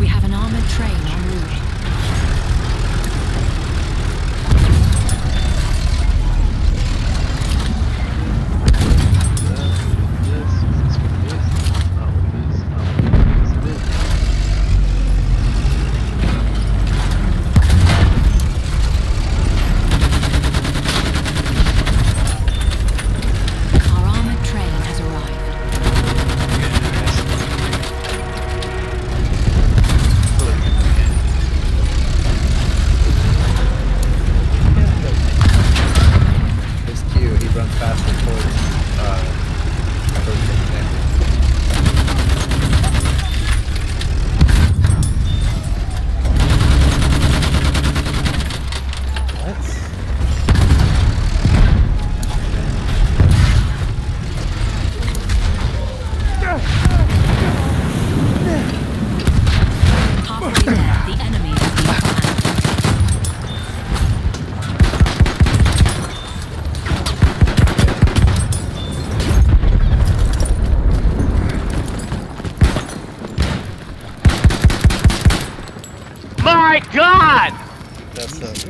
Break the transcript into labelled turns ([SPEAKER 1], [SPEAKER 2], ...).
[SPEAKER 1] We have an armored train
[SPEAKER 2] on runs faster towards uh,
[SPEAKER 3] My God!
[SPEAKER 2] That's so bad.